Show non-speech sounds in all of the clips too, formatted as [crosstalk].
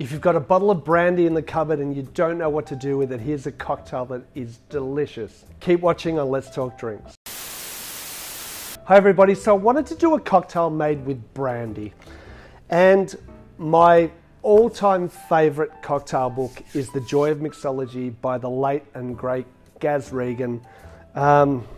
If you've got a bottle of brandy in the cupboard and you don't know what to do with it, here's a cocktail that is delicious. Keep watching on Let's Talk Drinks. Hi everybody, so I wanted to do a cocktail made with brandy. And my all-time favorite cocktail book is The Joy of Mixology by the late and great Gaz Regan. Um,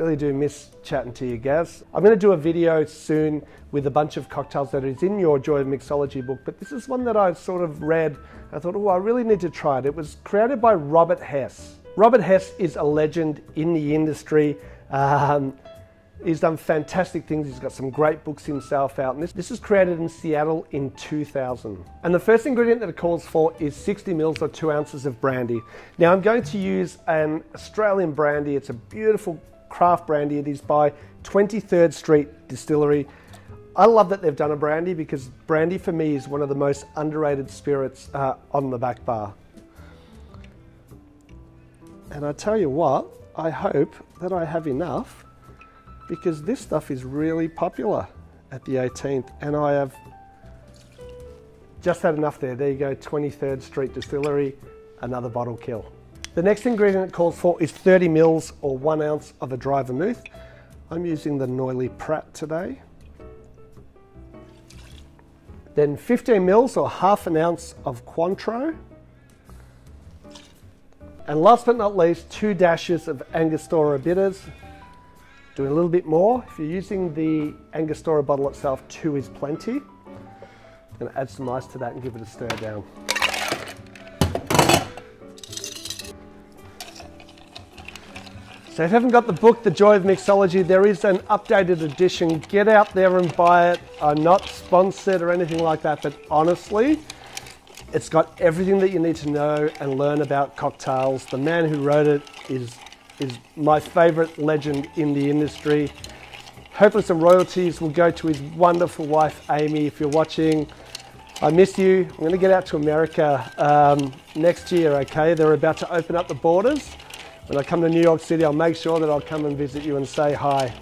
really do miss chatting to you, Gaz. I'm going to do a video soon with a bunch of cocktails that is in your Joy of Mixology book, but this is one that I sort of read. I thought, oh, I really need to try it. It was created by Robert Hess. Robert Hess is a legend in the industry. Um, He's done fantastic things. He's got some great books himself out. And this, this is created in Seattle in 2000. And the first ingredient that it calls for is 60 mils or two ounces of brandy. Now I'm going to use an Australian brandy. It's a beautiful craft brandy. It is by 23rd Street Distillery. I love that they've done a brandy because brandy for me is one of the most underrated spirits uh, on the back bar. And I tell you what, I hope that I have enough because this stuff is really popular at the 18th and I have just had enough there. There you go, 23rd Street Distillery, another bottle kill. The next ingredient it calls for is 30 mils or one ounce of a dry vermouth. I'm using the Noilly Prat today. Then 15 mils or half an ounce of Cointreau. And last but not least, two dashes of Angostura bitters do a little bit more. If you're using the Angostura bottle itself, two is plenty. Gonna add some ice to that and give it a stir down. So if you haven't got the book, The Joy of Mixology, there is an updated edition. Get out there and buy it. I'm not sponsored or anything like that, but honestly, it's got everything that you need to know and learn about cocktails. The man who wrote it is is my favourite legend in the industry. Hopefully some royalties will go to his wonderful wife, Amy, if you're watching. I miss you. I'm going to get out to America um, next year, okay? They're about to open up the borders. When I come to New York City, I'll make sure that I'll come and visit you and say hi.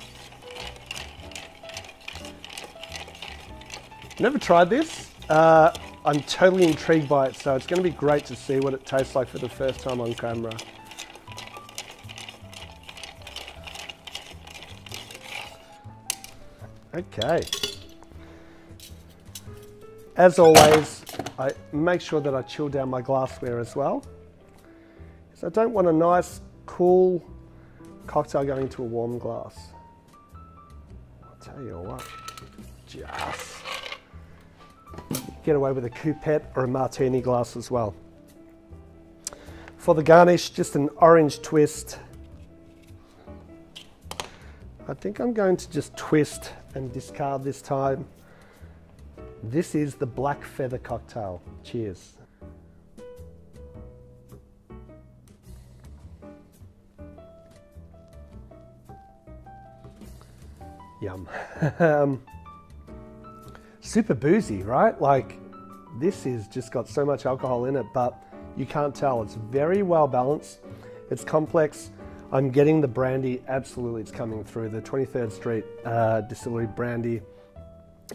Never tried this. Uh, I'm totally intrigued by it, so it's going to be great to see what it tastes like for the first time on camera. Okay. As always, I make sure that I chill down my glassware as well. So I don't want a nice, cool cocktail going into a warm glass. I'll tell you what, just get away with a coupette or a martini glass as well. For the garnish, just an orange twist. I think I'm going to just twist and discard this time. This is the Black Feather Cocktail. Cheers. Yum. [laughs] um, super boozy, right? Like, this is just got so much alcohol in it, but you can't tell. It's very well balanced. It's complex. I'm getting the brandy, absolutely, it's coming through. The 23rd Street uh, Distillery brandy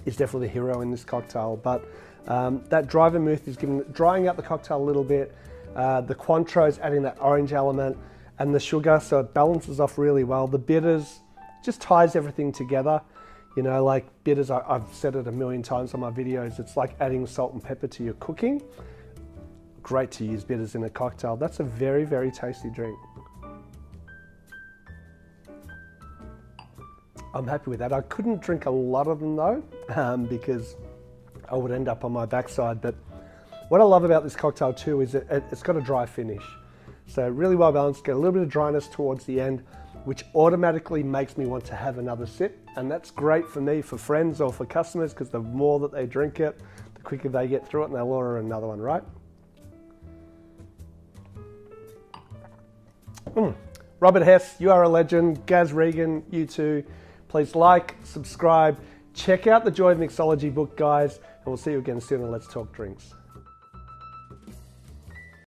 is definitely the hero in this cocktail, but um, that dry vermouth is giving, drying out the cocktail a little bit. Uh, the Cointreau is adding that orange element and the sugar, so it balances off really well. The bitters just ties everything together. You know, like bitters, I, I've said it a million times on my videos, it's like adding salt and pepper to your cooking. Great to use bitters in a cocktail. That's a very, very tasty drink. I'm happy with that. I couldn't drink a lot of them though, um, because I would end up on my backside. But what I love about this cocktail too is it, it's got a dry finish. So really well balanced, get a little bit of dryness towards the end, which automatically makes me want to have another sip. And that's great for me, for friends or for customers, because the more that they drink it, the quicker they get through it and they'll order another one, right? Mm. Robert Hess, you are a legend. Gaz Regan, you too. Please like, subscribe, check out the Joy of Mixology book, guys, and we'll see you again soon on Let's Talk Drinks.